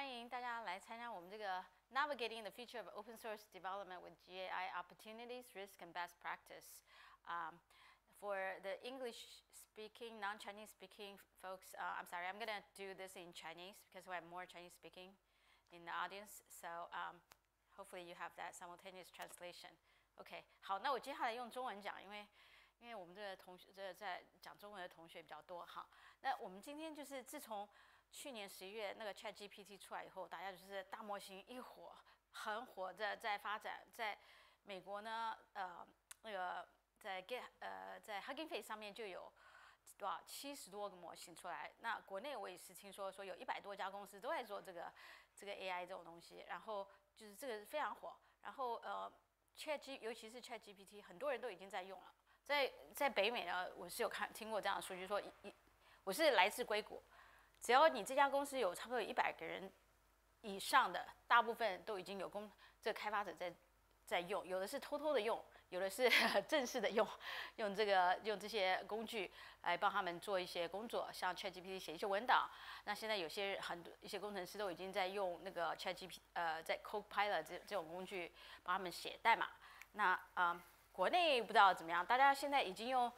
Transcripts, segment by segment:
欢迎大家来参加我们这个 Navigating the Future of Open Source Development with GAI Opportunities, Risk, and Best Practice. Um, for the English speaking, non Chinese speaking folks, uh, I'm sorry, I'm going to do this in Chinese because we have more Chinese speaking in the audience. So um, hopefully you have that simultaneous translation. OK，好，那我接下来用中文讲，因为因为我们这个同学这在讲中文的同学比较多。好，那我们今天就是自从 去年十一月那个 Chat GPT 出来以后，大家就是大模型一火，很火在在发展，在美国呢，呃，那个在 Get 呃在 Hugging Face 上面就有多少七十多个模型出来。那国内我也是听说说有一百多家公司都在做这个这个 AI 这种东西，然后就是这个非常火。然后呃 Chat G 尤其是 Chat GPT，很多人都已经在用了。在在北美呢，我是有看听过这样的数据，说一一我是来自硅谷。只要你这家公司有差不多一百个人以上的，大部分都已经有公这个开发者在在用，有的是偷偷的用，有的是 正式的用，用这个用这些工具来帮他们做一些工作，像 ChatGPT 写一些文档。那现在有些很多一些工程师都已经在用那个 ChatGPT，呃，在 Copilot 这这种工具帮他们写代码。那啊，国内不知道怎么样，大家现在已经用。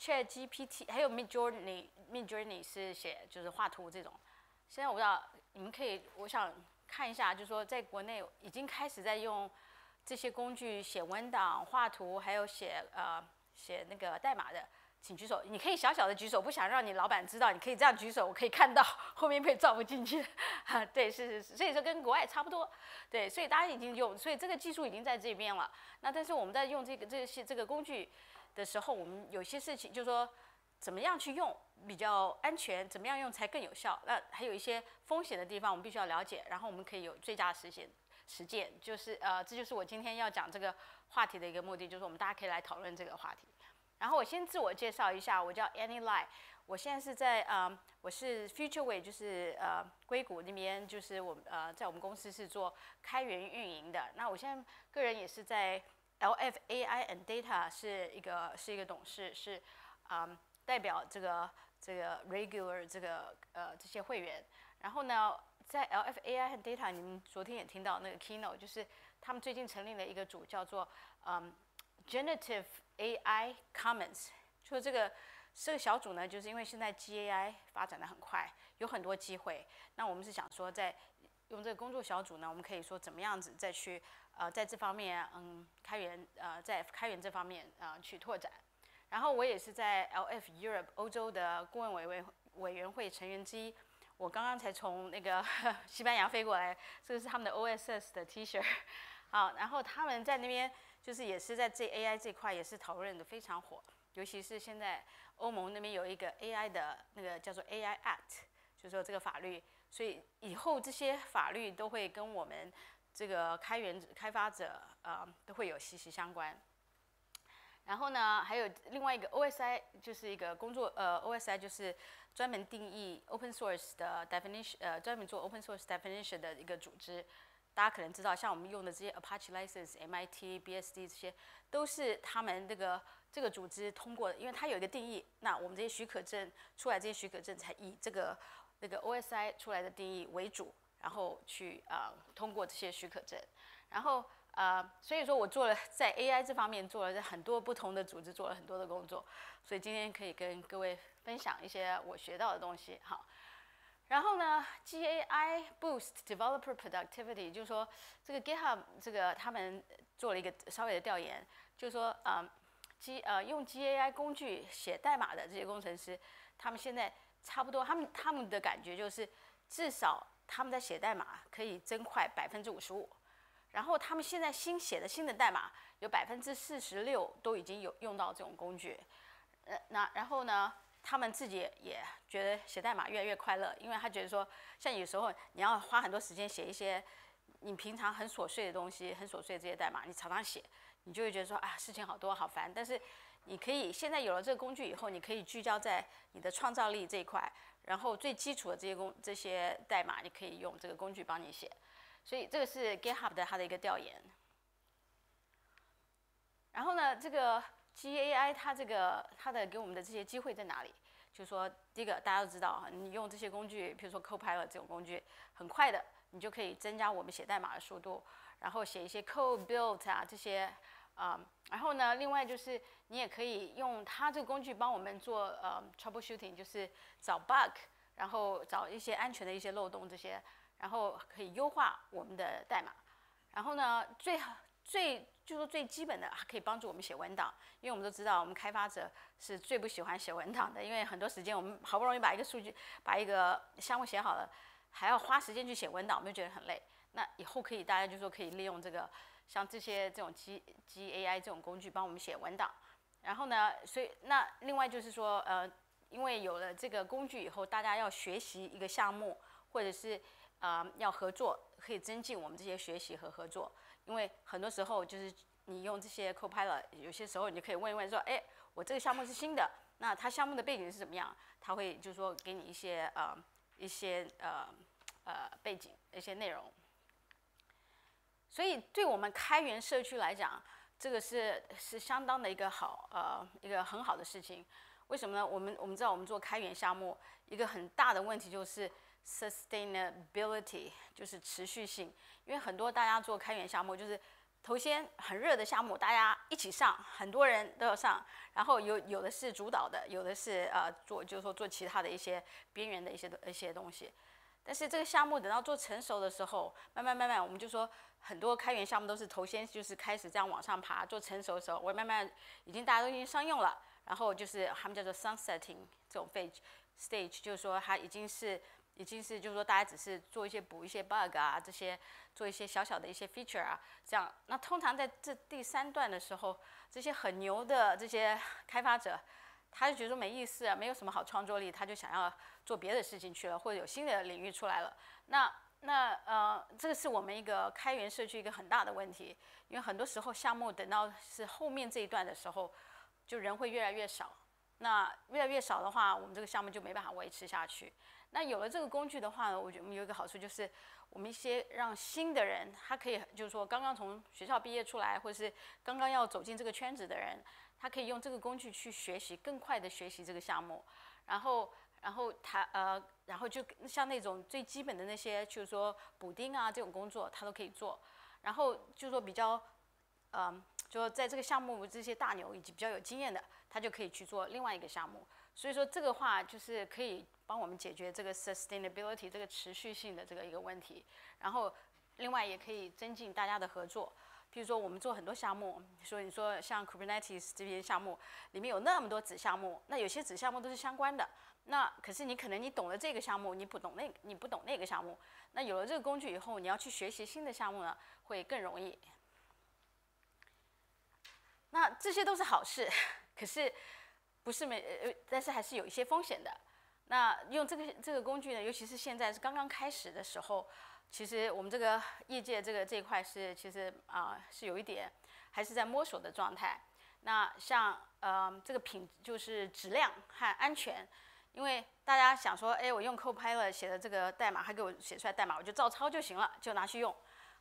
Chat GPT 还有 Midjourney Mid Journey 是写就是画图这种。现在我不知道你们可以，我想看一下，就是说在国内已经开始在用这些工具写文档、画图，还有写呃写那个代码的，请举手。你可以小小的举手，不想让你老板知道，你可以这样举手，我可以看到后面被照不进去。哈，对，是是是，所以说跟国外差不多。对，所以大家已经用，所以这个技术已经在这边了。那但是我们在用这个这些这个工具。的时候，我们有些事情就是说，怎么样去用比较安全，怎么样用才更有效？那还有一些风险的地方，我们必须要了解，然后我们可以有最佳实现实践。就是呃，这就是我今天要讲这个话题的一个目的，就是我们大家可以来讨论这个话题。然后我先自我介绍一下，我叫 Annie Lai，我现在是在呃，我是 FutureWay，就是呃硅谷那边，就是我们呃在我们公司是做开源运营的。那我现在个人也是在。LF AI and Data 是一个是一个董事，是啊代表这个这个 regular 这个呃这些会员。然后呢，在 LF AI 和 Data，你们昨天也听到那个 keynote，就是他们最近成立了一个组，叫做嗯 Generative AI Commons。说这个这个小组呢，就是因为现在 GAI 发展的很快，有很多机会。那我们是想说，在用这个工作小组呢，我们可以说怎么样子再去。呃，在这方面，嗯，开源，呃，在开源这方面，呃，去拓展。然后我也是在 LF Europe 欧洲的顾问委委委员会成员之一。我刚刚才从那个 西班牙飞过来，这个是他们的 OSS 的 T 恤。好，然后他们在那边就是也是在这 AI 这块也是讨论的非常火，尤其是现在欧盟那边有一个 AI 的那个叫做 AI Act，就是说这个法律，所以以后这些法律都会跟我们。这个开源开发者啊都会有息息相关。然后呢，还有另外一个 OSI，就是一个工作呃 OSI 就是专门定义 open source 的 definition，呃专门做 open source definition 的一个组织。大家可能知道，像我们用的这些 Apache License、MIT、BSD 这些，都是他们这个这个组织通过的，因为它有一个定义。那我们这些许可证出来，这些许可证才以这个那个 OSI 出来的定义为主。然后去啊通过这些许可证，然后呃所以说我做了在 AI 这方面做了在很多不同的组织做了很多的工作，所以今天可以跟各位分享一些我学到的东西好。然后呢，GAI boost developer productivity，就是说这个 GitHub 这个他们做了一个稍微的调研，就是说啊 G 呃用 GAI 工具写代码的这些工程师，他们现在差不多他们他们的感觉就是至少。他们在写代码可以增快百分之五十五，然后他们现在新写的新的代码有百分之四十六都已经有用到这种工具，呃，那然后呢，他们自己也觉得写代码越来越快乐，因为他觉得说，像有时候你要花很多时间写一些你平常很琐碎的东西，很琐碎的这些代码，你常常写，你就会觉得说啊，事情好多好烦，但是你可以现在有了这个工具以后，你可以聚焦在你的创造力这一块。然后最基础的这些工这些代码，你可以用这个工具帮你写，所以这个是 GitHub 的它的一个调研。然后呢，这个 GAI 它这个它的给我们的这些机会在哪里？就是说第一个大家都知道，你用这些工具，比如说 Copilot 这种工具，很快的你就可以增加我们写代码的速度，然后写一些 code build 啊这些，啊，然后呢，另外就是你也可以用它这个工具帮我们做呃 troubleshooting，就是找 bug，然后找一些安全的一些漏洞这些，然后可以优化我们的代码，然后呢，最好最就说最基本的还可以帮助我们写文档，因为我们都知道我们开发者是最不喜欢写文档的，因为很多时间我们好不容易把一个数据把一个项目写好了，还要花时间去写文档，我们就觉得很累。那以后可以大家就说可以利用这个像这些这种 G G A I 这种工具帮我们写文档，然后呢，所以那另外就是说呃，因为有了这个工具以后，大家要学习一个项目或者是呃要合作，可以增进我们这些学习和合作。因为很多时候就是你用这些 Copilot，有些时候你就可以问一问说，哎，我这个项目是新的，那它项目的背景是怎么样？他会就是说给你一些呃一些呃呃背景一些内容。所以对我们开源社区来讲，这个是是相当的一个好呃一个很好的事情。为什么呢？我们我们知道我们做开源项目一个很大的问题就是 sustainability，就是持续性。因为很多大家做开源项目，就是头先很热的项目，大家一起上，很多人都要上，然后有有的是主导的，有的是呃做就是说做其他的一些边缘的一些一些东西。但是这个项目等到做成熟的时候，慢慢慢慢，我们就说很多开源项目都是头先就是开始这样往上爬，做成熟的时候，我慢慢已经大家都已经商用了，然后就是他们叫做 sunsetting 这种 phase stage，就是说它已经是。已经是就是说，大家只是做一些补一些 bug 啊，这些做一些小小的一些 feature 啊，这样。那通常在这第三段的时候，这些很牛的这些开发者，他就觉得没意思，没有什么好创作力，他就想要做别的事情去了，或者有新的领域出来了。那那呃，这个是我们一个开源社区一个很大的问题，因为很多时候项目等到是后面这一段的时候，就人会越来越少。那越来越少的话，我们这个项目就没办法维持下去。那有了这个工具的话呢，我觉得我们有一个好处就是，我们一些让新的人，他可以就是说刚刚从学校毕业出来，或者是刚刚要走进这个圈子的人，他可以用这个工具去学习，更快的学习这个项目。然后，然后他呃，然后就像那种最基本的那些，就是说补丁啊这种工作，他都可以做。然后就是说比较，嗯，就在这个项目这些大牛以及比较有经验的，他就可以去做另外一个项目。所以说这个话就是可以。帮我们解决这个 sustainability 这个持续性的这个一个问题，然后另外也可以增进大家的合作。比如说我们做很多项目，说你说像 Kubernetes 这些项目里面有那么多子项目，那有些子项目都是相关的。那可是你可能你懂了这个项目，你不懂那你不懂那个项目。那有了这个工具以后，你要去学习新的项目呢，会更容易。那这些都是好事，可是不是没呃，但是还是有一些风险的。那用这个这个工具呢，尤其是现在是刚刚开始的时候，其实我们这个业界这个这一块是其实啊是有一点还是在摸索的状态。那像呃这个品就是质量和安全，因为大家想说，哎，我用 Copilot 写的这个代码，还给我写出来代码，我就照抄就行了，就拿去用。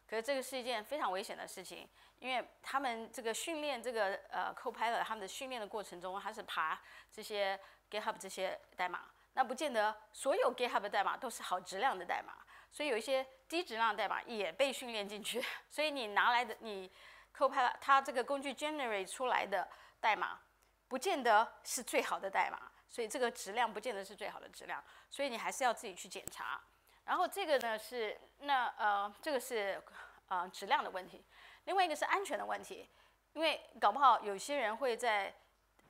可是这个是一件非常危险的事情，因为他们这个训练这个呃 Copilot 他们的训练的过程中，还是爬这些 GitHub 这些代码。那不见得所有 GitHub 的代码都是好质量的代码，所以有一些低质量代码也被训练进去。所以你拿来的你 Copilot 它这个工具 generate 出来的代码，不见得是最好的代码，所以这个质量不见得是最好的质量，所以你还是要自己去检查。然后这个呢是那呃这个是呃质量的问题，另外一个是安全的问题，因为搞不好有些人会在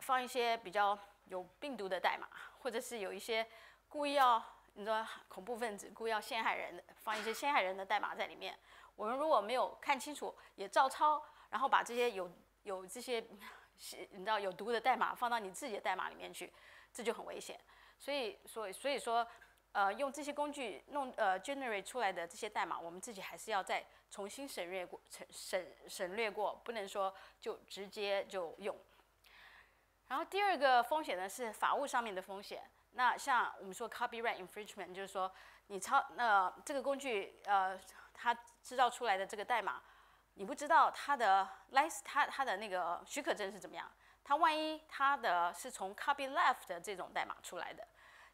放一些比较有病毒的代码。或者是有一些故意要你说恐怖分子故意要陷害人，放一些陷害人的代码在里面。我们如果没有看清楚，也照抄，然后把这些有 有这些你知道有毒的代码放到你自己的代码里面去，这就很危险。所以，所以，所以说，呃，用这些工具弄呃 generate 出来的这些代码，我们自己还是要再重新省略过，省省省略过，不能说就直接就用。然后第二个风险呢是法务上面的风险。那像我们说 copyright infringement，就是说你抄那这个工具呃它制造出来的这个代码，你不知道它的 license 它它的那个许可证是怎么样，它万一它的是从 copy left 的这种代码出来的，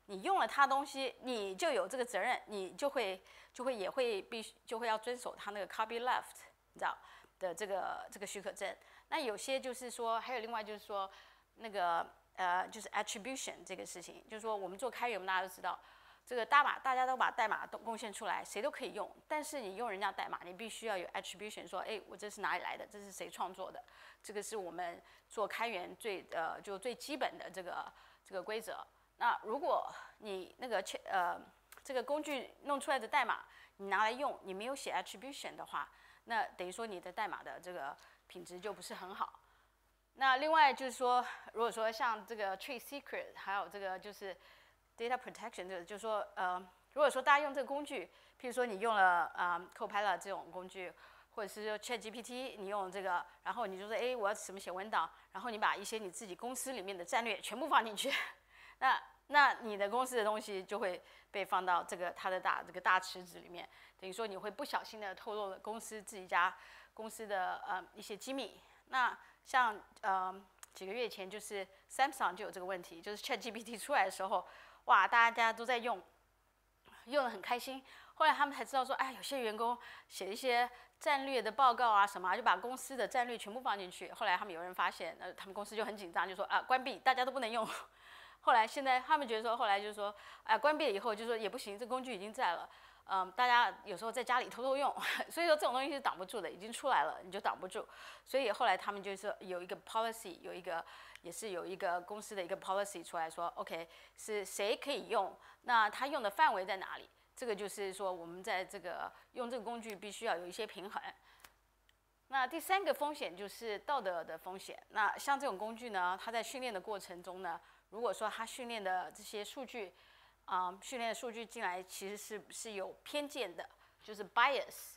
你用了它东西，你就有这个责任，你就会就会也会必须就会要遵守它那个 copy left，你知道的这个这个许可证。那有些就是说，还有另外就是说，那个呃就是 attribution 这个事情，就是说我们做开源，我们大家都知道。这个代码大家都把代码都贡献出来，谁都可以用。但是你用人家代码，你必须要有 attribution，说，哎，我这是哪里来的？这是谁创作的？这个是我们做开源最呃就最基本的这个这个规则。那如果你那个呃这个工具弄出来的代码你拿来用，你没有写 attribution 的话，那等于说你的代码的这个品质就不是很好。那另外就是说，如果说像这个 trade secret，还有这个就是。Data protection 这个就是说，呃，如果说大家用这个工具，譬如说你用了啊 Copilot 这种工具，或者是 ChatGPT，你用这个，然后你就说，哎，我要怎么写文档，然后你把一些你自己公司里面的战略全部放进去，那那你的公司的东西就会被放到这个它的大这个大池子里面，等于说你会不小心的透露了公司自己家公司的呃一些机密。那像呃几个月前就是 Samsung 就有这个问题，就是 ChatGPT 出来的时候。哇，大家都在用，用的很开心。后来他们才知道说，哎，有些员工写一些战略的报告啊什么，就把公司的战略全部放进去。后来他们有人发现，那他们公司就很紧张，就说啊，关闭，大家都不能用。后来现在他们觉得说，后来就是说，哎，关闭了以后就说也不行，这工具已经在了。嗯，大家有时候在家里偷偷用，所以说这种东西是挡不住的，已经出来了你就挡不住。所以后来他们就是有一个 policy，有一个。也是有一个公司的一个 policy 出来说，OK，是谁可以用？那它用的范围在哪里？这个就是说，我们在这个用这个工具必须要有一些平衡。那第三个风险就是道德的风险。那像这种工具呢，它在训练的过程中呢，如果说它训练的这些数据，啊，训练数据进来其实是是有偏见的，就是 bias，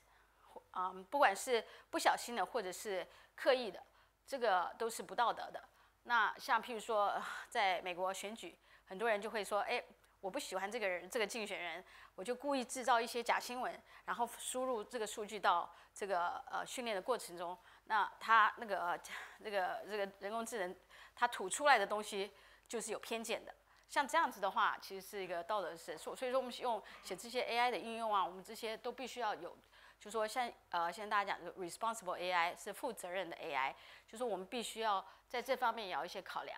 啊，不管是不小心的或者是刻意的，这个都是不道德的。那像譬如说，在美国选举，很多人就会说，哎，我不喜欢这个人，这个竞选人，我就故意制造一些假新闻，然后输入这个数据到这个呃训练的过程中，那他那个 这个这个人工智能，它吐出来的东西就是有偏见的。像这样子的话，其实是一个道德是所所以说我们用写这些 AI 的应用啊，我们这些都必须要有。就说像呃，现在大家讲的 responsible AI 是负责任的 AI，就是我们必须要在这方面也要一些考量。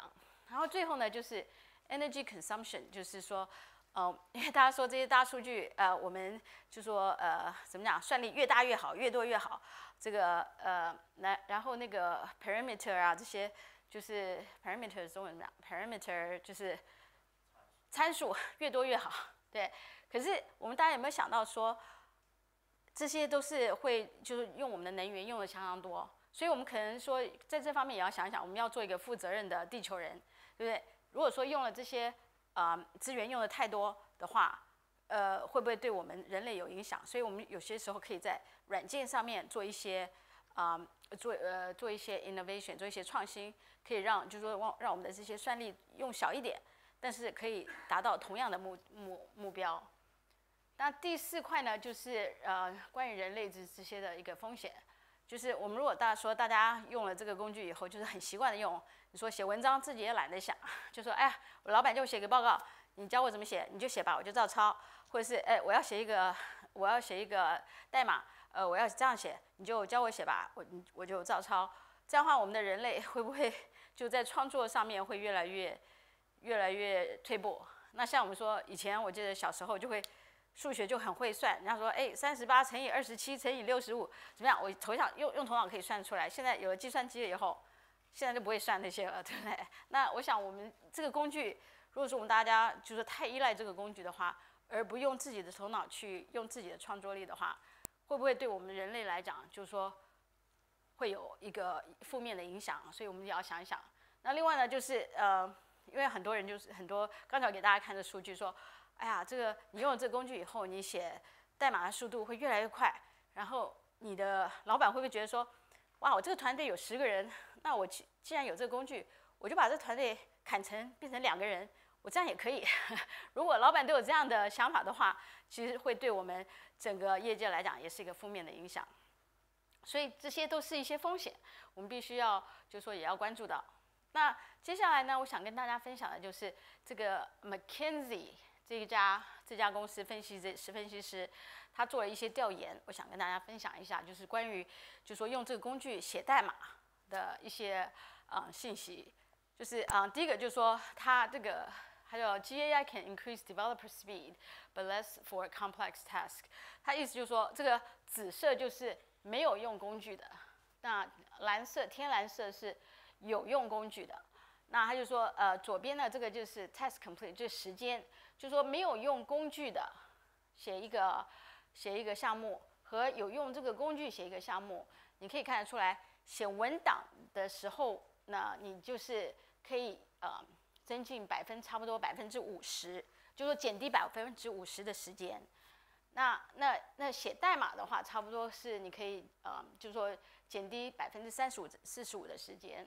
然后最后呢，就是 energy consumption，就是说，呃，因为大家说这些大数据，呃，我们就说呃，怎么讲，算力越大越好，越多越好。这个呃，来，然后那个 parameter 啊，这些就是 parameter 中文讲 parameter 就是参数 越多越好，对。可是我们大家有没有想到说？这些都是会就是用我们的能源用的相当多，所以我们可能说在这方面也要想想，我们要做一个负责任的地球人，对不对？如果说用了这些啊资源用的太多的话，呃，会不会对我们人类有影响？所以我们有些时候可以在软件上面做一些啊做呃做一些 innovation，做一些创新，可以让就是说让让我们的这些算力用小一点，但是可以达到同样的目目目标。那第四块呢，就是呃，关于人类这这些的一个风险，就是我们如果大家说大家用了这个工具以后，就是很习惯的用，你说写文章自己也懒得想，就说哎呀，我老板叫我写个报告，你教我怎么写，你就写吧，我就照抄，或者是哎，我要写一个我要写一个代码，呃，我要这样写，你就教我写吧，我我就照抄，这样的话，我们的人类会不会就在创作上面会越来越越来越退步？那像我们说以前，我记得小时候就会。数学就很会算，人家说，哎，三十八乘以二十七乘以六十五，怎么样？我头上用用头脑可以算出来。现在有了计算机了以后，现在就不会算那些了，对不对？那我想，我们这个工具，如果说我们大家就是太依赖这个工具的话，而不用自己的头脑去用自己的创作力的话，会不会对我们人类来讲，就是说会有一个负面的影响？所以我们也要想一想。那另外呢，就是呃，因为很多人就是很多，刚才给大家看的数据说。哎呀，这个你用了这个工具以后，你写代码的速度会越来越快。然后你的老板会不会觉得说，哇，我这个团队有十个人，那我既既然有这个工具，我就把这团队砍成变成两个人，我这样也可以。如果老板都有这样的想法的话，其实会对我们整个业界来讲也是一个负面的影响。所以这些都是一些风险，我们必须要就说也要关注到。那接下来呢，我想跟大家分享的就是这个 McKinsey 这一家这家公司分析这是分析师，他做了一些调研，我想跟大家分享一下，就是关于就说用这个工具写代码的一些呃信息。就是啊，第一个就是说它这个还有 GAI can increase developer speed but less for complex task。它意思就是说，这个紫色就是没有用工具的，那蓝色天蓝色是。有用工具的，那他就说，呃，左边的这个就是 task complete，就是时间，就说没有用工具的，写一个写一个项目和有用这个工具写一个项目，你可以看得出来，写文档的时候，那你就是可以呃增进百分差不多百分之五十，就说减低百分之五十的时间。那那那写代码的话，差不多是你可以呃，就是说减低百分之三十五四十五的时间。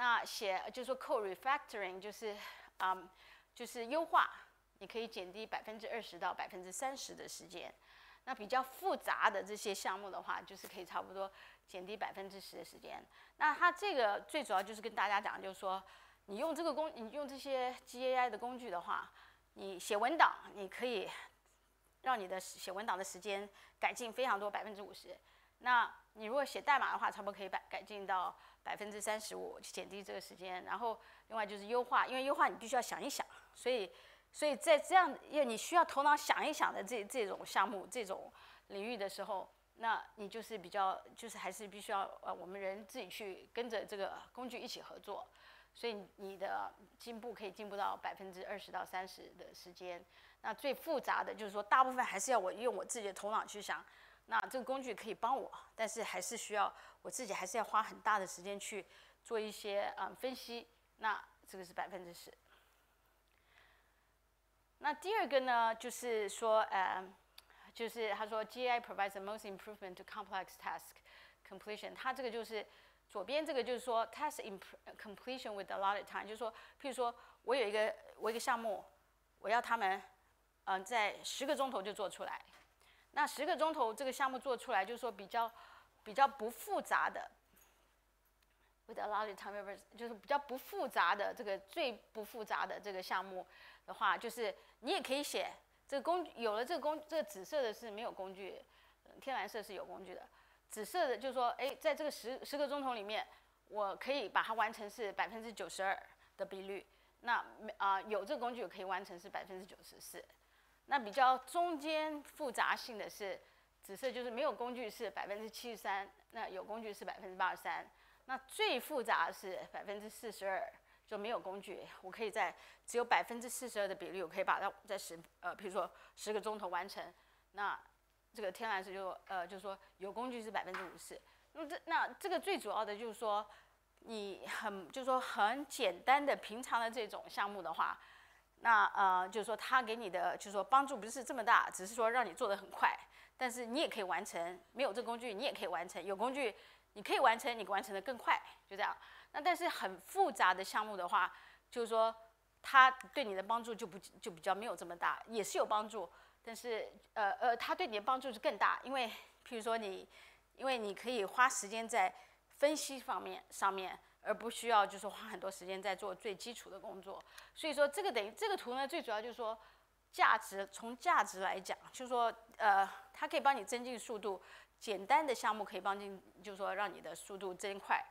那写就是说 code refactoring 就是啊，就是优化，你可以减低百分之二十到百分之三十的时间。那比较复杂的这些项目的话，就是可以差不多减低百分之十的时间。那它这个最主要就是跟大家讲，就是说你用这个工，你用这些 GAI 的工具的话，你写文档，你可以让你的写文档的时间改进非常多，百分之五十。那你如果写代码的话，差不多可以改改进到。百分之三十五减低这个时间，然后另外就是优化，因为优化你必须要想一想，所以所以在这样要你需要头脑想一想的这这种项目这种领域的时候，那你就是比较就是还是必须要呃我们人自己去跟着这个工具一起合作，所以你的进步可以进步到百分之二十到三十的时间。那最复杂的就是说大部分还是要我用我自己的头脑去想。那这个工具可以帮我，但是还是需要我自己还是要花很大的时间去做一些嗯分析。那这个是百分之十。那第二个呢，就是说呃，就是他说，G.I. provides the most improvement to complex task completion。它这个就是左边这个就是说 task completion with a lot of time，就是说，譬如说我有一个我一个项目，我要他们嗯在十个钟头就做出来。那十个钟头这个项目做出来，就是说比较比较不复杂的，with a lot of time，就是比较不复杂的这个最不复杂的这个项目的话，就是你也可以写这个工有了这个工这个紫色的是没有工具，天蓝色是有工具的，紫色的就是说，哎，在这个十十个钟头里面，我可以把它完成是百分之九十二的比率，那啊有这个工具可以完成是百分之九十四。那比较中间复杂性的是紫色，就是没有工具是百分之七十三，那有工具是百分之八十三。那最复杂是百分之四十二，就没有工具，我可以在只有百分之四十二的比例，我可以把它在十呃，比如说十个钟头完成。那这个天蓝色就呃，就是说有工具是百分之五十。那这那这个最主要的就是说，你很就是说很简单的平常的这种项目的话。那呃，就是说他给你的，就是说帮助不是这么大，只是说让你做的很快，但是你也可以完成。没有这工具，你也可以完成；有工具，你可以完成，你完成的更快，就这样。那但是很复杂的项目的话，就是说他对你的帮助就不就比较没有这么大，也是有帮助，但是呃呃，他对你的帮助是更大，因为譬如说你，因为你可以花时间在分析方面上面。而不需要就是花很多时间在做最基础的工作，所以说这个等于这个图呢，最主要就是说价值从价值来讲，就是说呃，它可以帮你增进速度，简单的项目可以帮进，就是说让你的速度增快，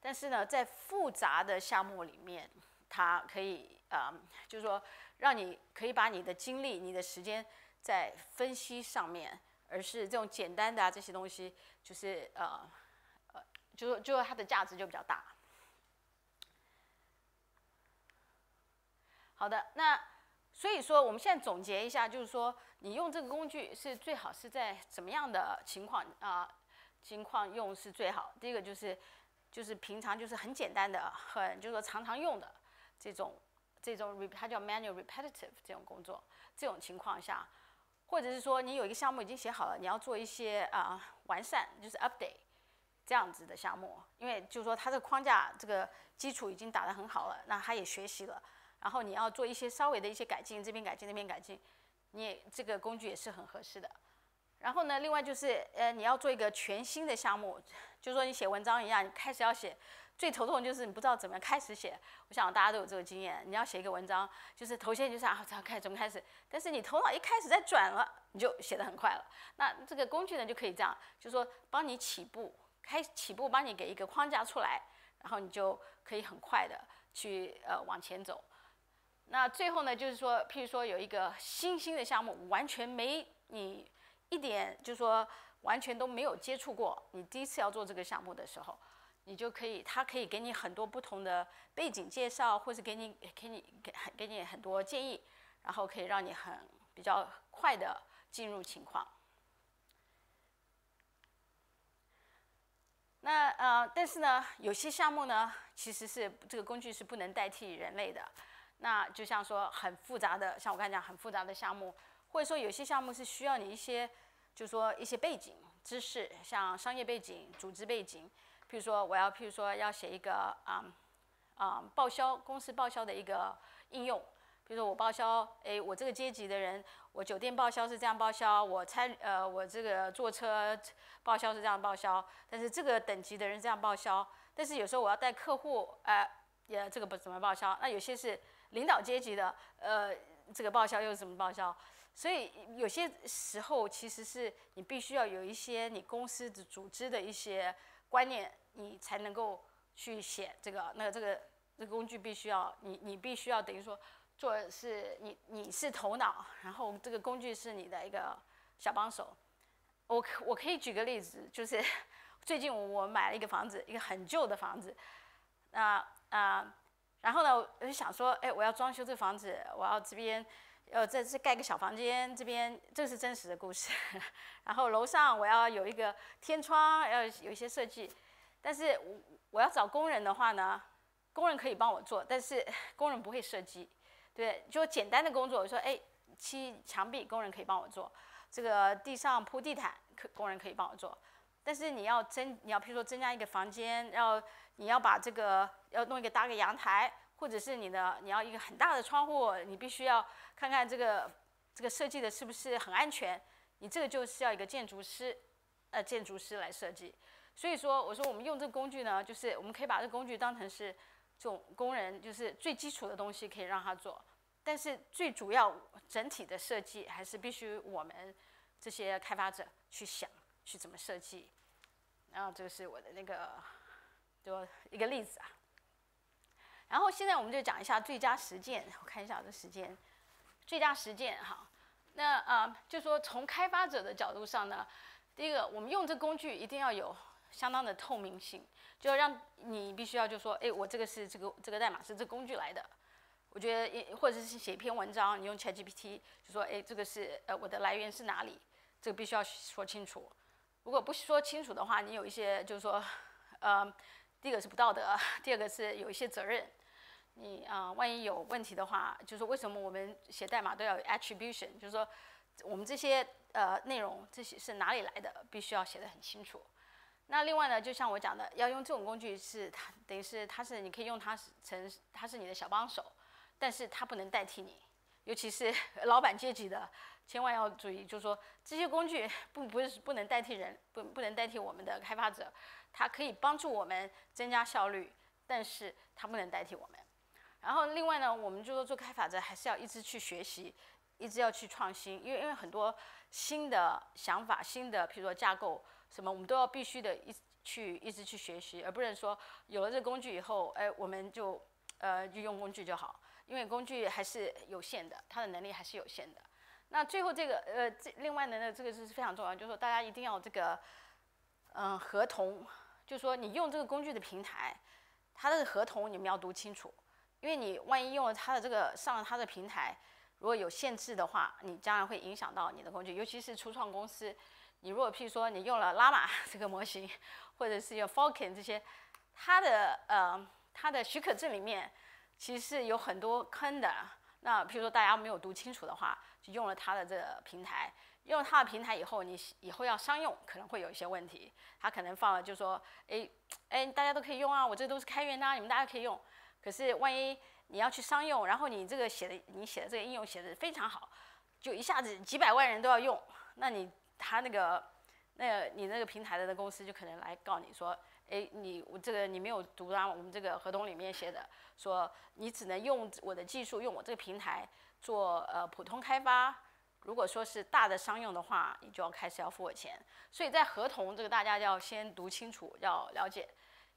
但是呢，在复杂的项目里面，它可以呃，就是说让你可以把你的精力、你的时间在分析上面，而是这种简单的啊这些东西，就是呃呃，就就它的价值就比较大。好的，那所以说我们现在总结一下，就是说你用这个工具是最好是在怎么样的情况啊情况用是最好。第一个就是就是平常就是很简单的，很就是说常常用的这种这种它叫 manual repetitive 这种工作，这种情况下，或者是说你有一个项目已经写好了，你要做一些啊完善，就是 update 这样子的项目，因为就是说它这个框架这个基础已经打得很好了，那它也学习了。然后你要做一些稍微的一些改进，这边改进那边改进，你这个工具也是很合适的。然后呢，另外就是呃你要做一个全新的项目，就说你写文章一样，你开始要写最头痛就是你不知道怎么开始写。我想大家都有这个经验，你要写一个文章，就是头先就是啊，怎么开怎么开始？但是你头脑一开始在转了，你就写得很快了。那这个工具呢，就可以这样，就说帮你起步，开起步，帮你给一个框架出来，然后你就可以很快的去呃往前走。那最后呢，就是说，譬如说有一个新兴的项目，完全没你一点，就是说完全都没有接触过，你第一次要做这个项目的时候。你就可以，他可以给你很多不同的背景介绍，或是给你给你给给你很多建议，然后可以让你很比较快的进入情况。那呃，但是呢，有些项目呢，其实是这个工具是不能代替人类的。那就像说很复杂的，像我刚才讲很复杂的项目，或者说有些项目是需要你一些，就说一些背景知识，像商业背景、组织背景。譬如说，我要譬如说要写一个啊啊报销公司报销的一个应用。比如说我报销，哎，我这个阶级的人，我酒店报销是这样报销，我差呃我这个坐车报销是这样报销，但是这个等级的人这样报销。但是有时候我要带客户，哎，也这个不怎么报销。那有些是领导阶级的，呃，这个报销又是怎么报销？所以有些时候其实是你必须要有一些你公司的组织的一些。观念，你才能够去写这个。那这个这个工具必须要你，你必须要等于说做是你你是头脑，然后这个工具是你的一个小帮手。我可我可以举个例子，就是 最近我买了一个房子，一个很旧的房子。那啊，然后呢，我就想说，哎，我要装修这房子，我要这边呃这盖个小房间，这边这是真实的故事。然后楼上我要有一个天窗，要有一些设计，但是我我要找工人的话呢，工人可以帮我做，但是 工人不会设计，对，就简单的工作，我说哎漆墙壁工人可以帮我做，这个地上铺地毯可工人可以帮我做，但是你要增你要譬如说增加一个房间，要你要把这个要弄一个搭个阳台，或者是你的你要一个很大的窗户，你必须要看看这个这个设计的是不是很安全。你这个就是要一个建筑师，呃，建筑师来设计。所以说，我说我们用这个工具呢，就是我们可以把这工具当成是这种工人，就是最基础的东西可以让他做。但是最主要整体的设计还是必须我们这些开发者去想，去怎么设计。然后这个是我的那个就一个例子啊。然后现在我们就讲一下最佳实践，我看一下我的时间，最佳实践哈。那啊，就说从开发者的角度上呢，第一个，我们用这工具一定要有相当的透明性，就要让你必须要就说，哎，我这个是这个这个代码是这工具来的。我觉得，或者是写一篇文章，你用 ChatGPT 就说，哎，这个是呃我的来源是哪里，这个必须要说清楚。如果不说清楚的话，你有一些就是说，呃，第一个是不道德，第二个是有一些责任。你啊，万一有问题的话，就是为什么我们写代码都要有 attribution？就是说，我们这些呃内容这些是哪里来的，必须要写得很清楚。那另外呢，就像我讲的，要用这种工具是它等于是它是你可以用它成它是你的小帮手，但是它不能代替你，尤其是 老板阶级的，千万要注意，就是说这些工具 不不是不能代替人，不不能代替我们的开发者，它可以帮助我们增加效率，但是它不能代替我们。然后另外呢，我们就说做开发者还是要一直去学习，一直要去创新，因为因为很多新的想法、新的譬如说架构什么，我们都要必须的一去一直去学习，而不是说有了这工具以后，哎，我们就呃就用工具就好，因为工具还是有限的，它的能力还是有限的。那最后这个呃这另外的呢，这个是非常重要，就是说大家一定要这个嗯合同，就是说你用这个工具的平台，它的合同你们要读清楚。因为你万一用了它的这个上了它的平台，如果有限制的话，你将来会影响到你的工具，尤其是初创公司。你如果譬如说你用了拉玛 这个模型，或者是用 Falcon 这些，它的呃它的许可证里面其实是有很多坑的。那譬如说大家没有读清楚的话，就用了它的这个平台，用了它的平台以后，你以后要商用可能会有一些问题。它可能放了就说，哎哎大家都可以用啊，我这都是开源的，你们大家可以用。可是万一你要去商用，然后你这个写的你写的这个应用写的非常好，就一下子几百万人都要用，那你他那个那你那个平台的公司就可能来告你说，哎，你我这个你没有读到我们这个合同里面写的，说你只能用我的技术，用我这个平台做呃普通开发。如果说是大的商用的话，你就要开始要付我钱。所以在合同这个大家要先读清楚，要了解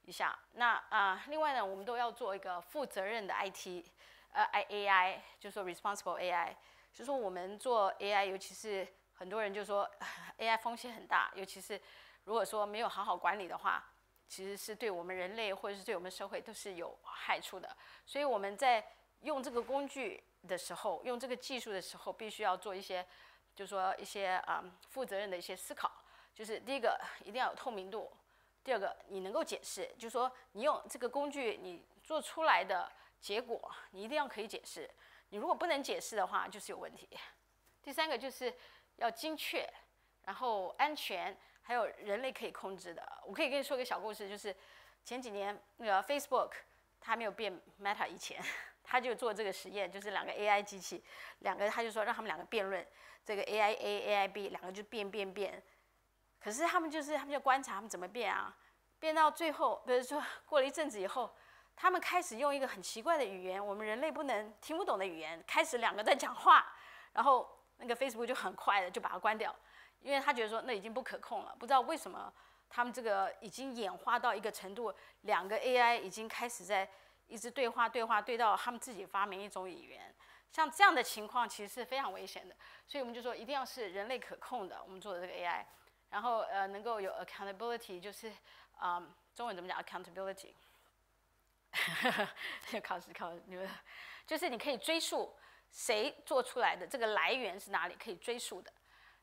一下。那啊，另外呢，我们都要做一个负责任的 IT，呃，I AI，就说 responsible AI，就说我们做 AI，尤其是很多人就说 AI 风险很大，尤其是如果说没有好好管理的话，其实是对我们人类或者是对我们社会都是有害处的。所以我们在用这个工具。的时候，用这个技术的时候，必须要做一些，就是说一些啊负责任的一些思考。就是第一个，一定要有透明度；第二个，你能够解释，就是说你用这个工具，你做出来的结果，你一定要可以解释。你如果不能解释的话，就是有问题。第三个就是要精确，然后安全，还有人类可以控制的。我可以跟你说个小故事，就是前几年那个 Facebook 它没有变 Meta 以前。他就做这个实验，就是两个 AI 机器，两个他就说让他们两个辩论，这个 AI A AI B 两个就变变变，可是他们就是他们就观察他们怎么变啊，变到最后，比如说 过了一阵子以后，他们开始用一个很奇怪的语言，我们人类不能听不懂的语言，开始两个在讲话，然后那个 Facebook 就很快的就把它关掉，因为他觉得说那已经不可控了，不知道为什么他们这个已经演化到一个程度，两个 AI 已经开始在。一直对话对话对到他们自己发明一种语言，像这样的情况其实是非常危险的，所以我们就说一定要是人类可控的，我们做的这个 AI，然后呃能够有 accountability，就是啊中文怎么讲 accountability？考试考你们，就是你可以追溯谁做出来的，这个来源是哪里可以追溯的，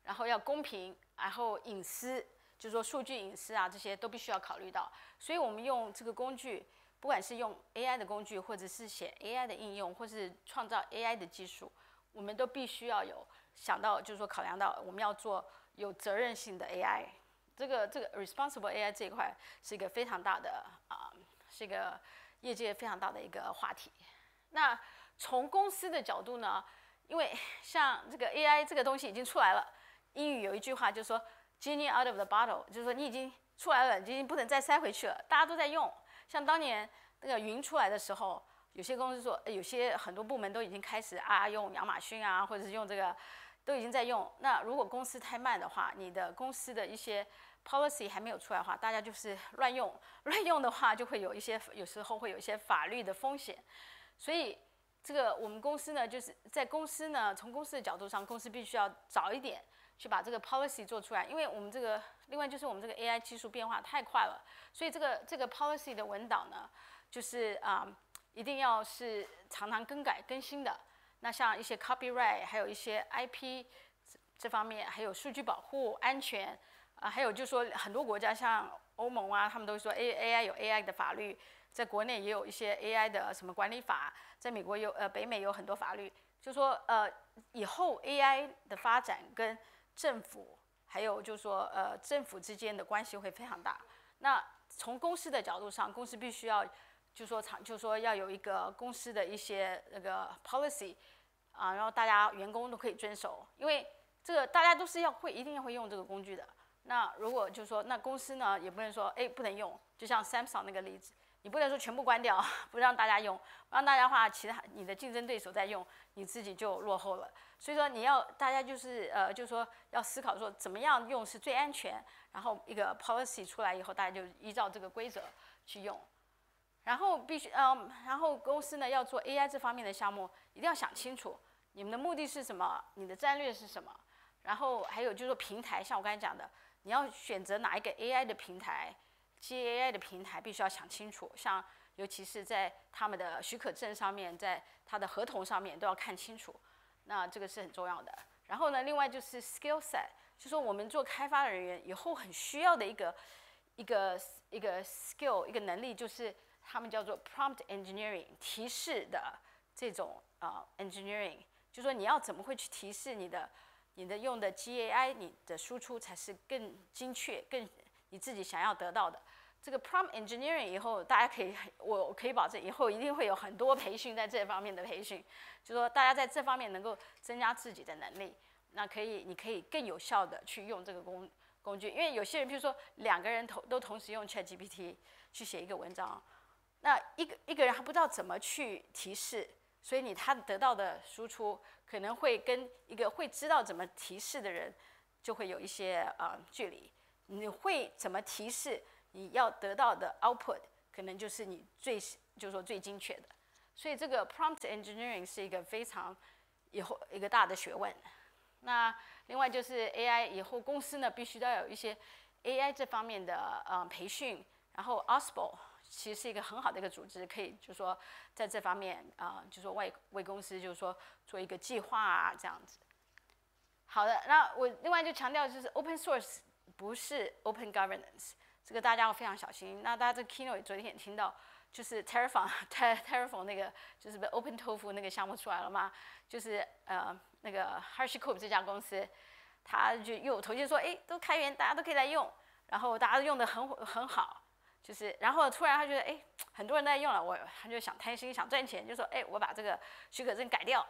然后要公平，然后隐私，就是说数据隐私啊这些都必须要考虑到，所以我们用这个工具。不管是用 AI 的工具，或者是写 AI 的应用，或是创造 AI 的技术，我们都必须要有想到，就是说考量到我们要做有责任性的 AI。这个这个 responsible AI 这一块是一个非常大的啊，是一个业界非常大的一个话题。那从公司的角度呢，因为像这个 AI 这个东西已经出来了，英语有一句话就是说 “genie out of the bottle”，就是说你已经出来了，已经不能再塞回去了，大家都在用。像当年那个云出来的时候，有些公司说，有些很多部门都已经开始啊用亚马逊啊，或者是用这个，都已经在用。那如果公司太慢的话，你的公司的一些 policy 还没有出来的话，大家就是乱用，乱用的话就会有一些，有时候会有一些法律的风险。所以这个我们公司呢，就是在公司呢，从公司的角度上，公司必须要早一点去把这个 policy 做出来，因为我们这个。另外就是我们这个 AI 技术变化太快了，所以这个这个 policy 的文档呢，就是啊，一定要是常常更改更新的。那像一些 copyright，还有一些 IP 这方面，还有数据保护、安全啊，还有就是说很多国家像欧盟啊，他们都说 A AI 有 AI 的法律，在国内也有一些 AI 的什么管理法，在美国有呃北美有很多法律，就说呃以后 AI 的发展跟政府。还有就是说，呃，政府之间的关系会非常大。那从公司的角度上，公司必须要，就说长，就说要有一个公司的一些那个 policy，啊，然后大家员工都可以遵守。因为这个大家都是要会，一定要会用这个工具的。那如果就说那公司呢，也不能说哎不能用，就像 Samsung 那个例子，你不能说全部关掉，不让大家用，让大家话，其他你的竞争对手在用，你自己就落后了。所以说你要大家就是呃，就是说要思考说怎么样用是最安全，然后一个 policy 出来以后，大家就依照这个规则去用。然后必须嗯，然后公司呢要做 AI 这方面的项目，一定要想清楚你们的目的是什么，你的战略是什么。然后还有就是说平台，像我刚才讲的，你要选择哪一个 AI 的平台，G A I 的平台必须要想清楚，像尤其是在他们的许可证上面，在他的合同上面都要看清楚。那这个是很重要的。然后呢，另外就是 skill set，就说我们做开发的人员以后很需要的一个一个一个 skill 一个能力，就是他们叫做 prompt engineering 提示的这种啊 engineering，就说你要怎么会去提示你的你的用的 GAI，你的输出才是更精确、更你自己想要得到的。这个 prompt engineering 以后大家可以，我可以保证以后一定会有很多培训在这方面的培训。就说大家在这方面能够增加自己的能力，那可以，你可以更有效的去用这个工工具，因为有些人，比如说两个人同都同时用 ChatGPT 去写一个文章，那一个一个人还不知道怎么去提示，所以你他得到的输出可能会跟一个会知道怎么提示的人就会有一些呃距离。你会怎么提示，你要得到的 output 可能就是你最就是说最精确的。所以这个 prompt engineering 是一个非常以后一个大的学问。那另外就是 AI 以后公司呢必须要有一些 AI 这方面的呃培训，然后 OSPO 其实是一个很好的一个组织，可以就是说在这方面啊，就是说为为公司就是说做一个计划啊这样子。好的，那我另外就强调就是 open source 不是 open governance，这个大家要非常小心。那大家这 keynote 昨天也听到，就是 Terraform Terraform 那个就是被 Open Tofu 那个项目出来了吗？就是呃。那个 HashiCorp 这家公司，他就又头先说，哎，都开源，大家都可以来用，然后大家都用的很很好，就是，然后突然他觉得，哎，很多人在用了，我他就想贪心，想赚钱，就说，哎，我把这个许可证改掉。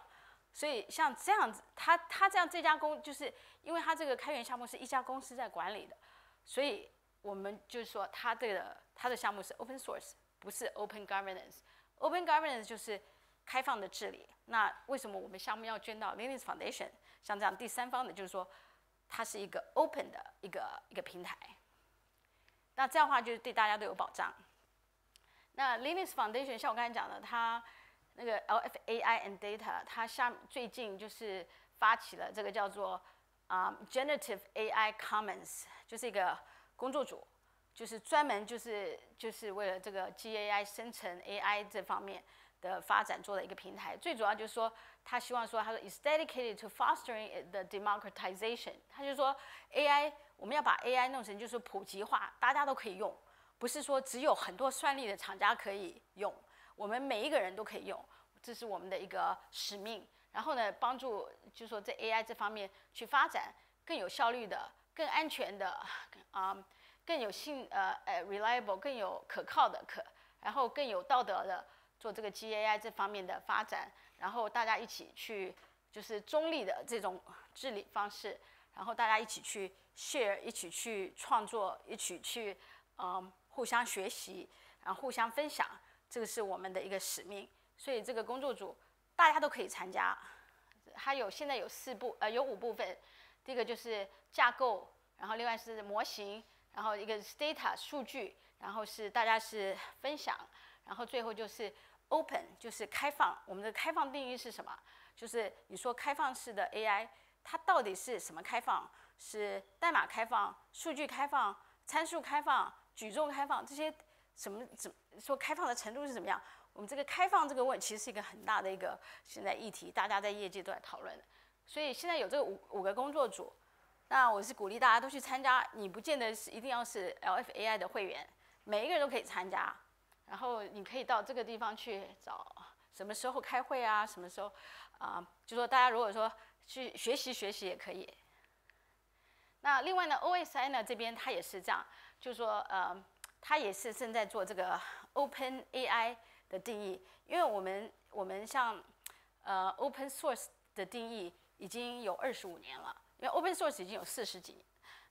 所以像这样子，他他这样这家公，就是因为他这个开源项目是一家公司在管理的，所以我们就是说，他这个他的项目是 open source，不是 open governance。open governance 就是开放的治理。那为什么我们项目要捐到 Linux Foundation？像这样第三方的，就是说，它是一个 open 的一个一个平台。那这样的话，就是对大家都有保障。那 Linux Foundation 像我刚才讲的，它那个 LFAI and Data，它下最近就是发起了这个叫做啊 Generative AI Commons，就是一个工作组，就是专门就是就是为了这个 GAI 生成 AI 这方面。的发展做的一个平台，最主要就是说，他希望说，他说 is dedicated to fostering the democratization。他就说，AI 我们要把 AI 弄成就是普及化，大家都可以用，不是说只有很多算力的厂家可以用，我们每一个人都可以用，这是我们的一个使命。然后呢，帮助就是说在 AI 这方面去发展更有效率的、更安全的啊，更有信呃呃 reliable 更有可靠的可，然后更有道德的。做这个 GAI 这方面的发展，然后大家一起去，就是中立的这种治理方式，然后大家一起去 share，一起去创作，一起去嗯互相学习，然后互相分享，这个是我们的一个使命。所以这个工作组大家都可以参加，它有现在有四部呃有五部分，第一个就是架构，然后另外是模型，然后一个是 data 数据，然后是大家是分享，然后最后就是。Open 就是开放，我们的开放定义是什么？就是你说开放式的 AI，它到底是什么开放？是代码开放、数据开放、参数开放、举重开放这些什么怎说开放的程度是怎么样？我们这个开放这个问，其实是一个很大的一个现在议题，大家在业界都在讨论。所以现在有这个五五个工作组，那我是鼓励大家都去参加，你不见得是一定要是 LFAI 的会员，每一个人都可以参加。然后你可以到这个地方去找什么时候开会啊？什么时候啊？就说大家如果说去学习学习也可以。那另外呢，OSI 呢这边它也是这样，就是说呃，它也是正在做这个 Open AI 的定义，因为我们我们像呃 Open Source 的定义已经有二十五年了，因为 Open Source 已经有四十几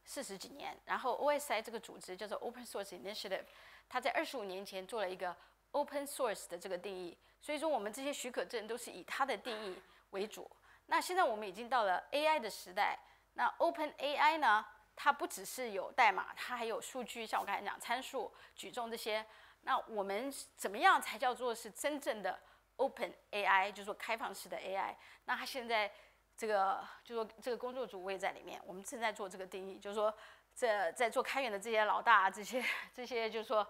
四十几年，然后 OSI 这个组织叫做 Open Source Initiative。它在二十五年前做了一个 open source 的这个定义，所以说我们这些许可证都是以它的定义为主。那现在我们已经到了 AI 的时代，那 open AI 呢，它不只是有代码，它还有数据，像我刚才讲参数、举重这些。那我们怎么样才叫做是真正的 open AI，就是说开放式的 AI？那它现在这个就说这个工作组我也在里面，我们正在做这个定义，就是说。这在做开源的这些老大，这些这些就是说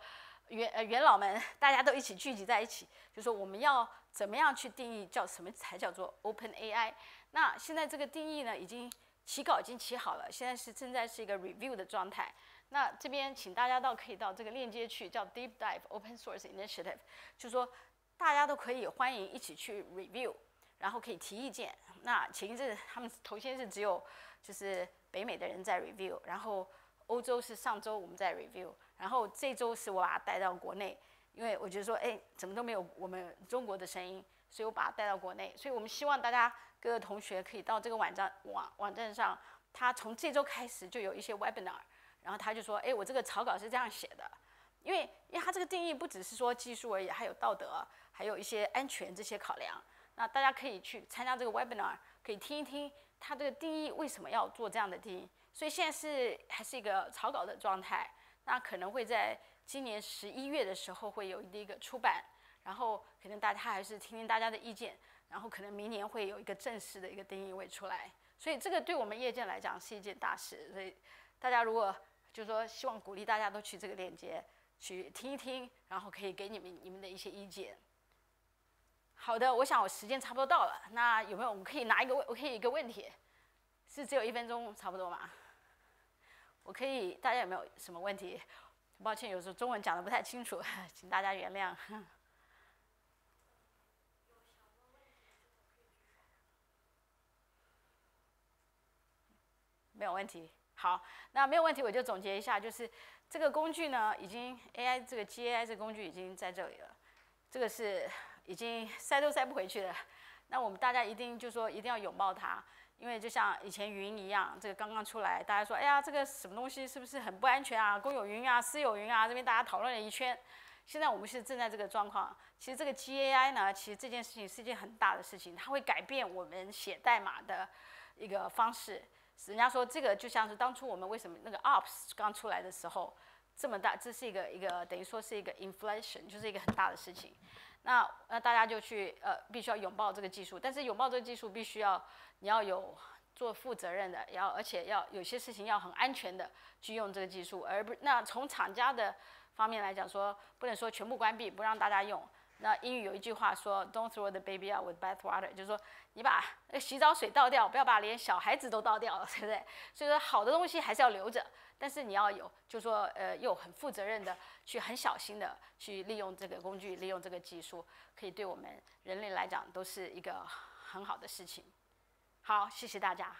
元呃元老们，大家都一起聚集在一起，就说我们要怎么样去定义叫什么才叫做 Open AI？那现在这个定义呢，已经起稿已经起好了，现在是正在是一个 review 的状态。那这边请大家到可以到这个链接去，叫 Deep Dive Open Source Initiative，就是说大家都可以欢迎一起去 review，然后可以提意见。那前一阵他们头先是只有就是。北美的人在 review，然后欧洲是上周我们在 review，然后这周是我把它带到国内，因为我觉得说，哎，怎么都没有我们中国的声音，所以我把它带到国内。所以我们希望大家各个同学可以到这个网站网网站上，他从这周开始就有一些 webinar，然后他就说，哎，我这个草稿是这样写的，因为因为他这个定义不只是说技术而已，还有道德，还有一些安全这些考量。那大家可以去参加这个 webinar，可以听一听他这个定义为什么要做这样的定义。所以现在是还是一个草稿的状态，那可能会在今年十一月的时候会有一个出版，然后可能大家还是听听大家的意见，然后可能明年会有一个正式的一个定义会出来。所以这个对我们业界来讲是一件大事。所以大家如果就说希望鼓励大家都去这个链接去听一听，然后可以给你们你们的一些意见。好的，我想我时间差不多到了，那有没有我们可以拿一个问，我可以一个问题，是只有一分钟差不多吗？我可以，大家有没有什么问题？抱歉，有时候中文讲的不太清楚，请大家原谅。没有问题。好，那没有问题，我就总结一下，就是这个工具呢，已经 AI 这个 GAI 这个工具已经在这里了，这个是。已经塞都塞不回去了，那我们大家一定就说一定要拥抱它，因为就像以前云一样，这个刚刚出来，大家说，哎呀，这个什么东西是不是很不安全啊？公有云啊，私有云啊，这边大家讨论了一圈。现在我们是正在这个状况。其实这个 GAI 呢，其实这件事情是一件很大的事情，它会改变我们写代码的一个方式。人家说这个就像是当初我们为什么那个 Ops 刚出来的时候这么大，这是一个一个等于说是一个 inflation，就是一个很大的事情。那那大家就去呃，必须要拥抱这个技术，但是拥抱这个技术必须要你要有做负责任的，要而且要有些事情要很安全的去用这个技术，而不那从厂家的方面来讲说，不能说全部关闭不让大家用。那英语有一句话说，Don't throw the baby out with bathwater，就是说你把那洗澡水倒掉，不要把连小孩子都倒掉了，对不对？所以说好的东西还是要留着。但是你要有，就说呃，又很负责任的去很小心的去利用这个工具，利用这个技术，可以对我们人类来讲都是一个很好的事情。好，谢谢大家。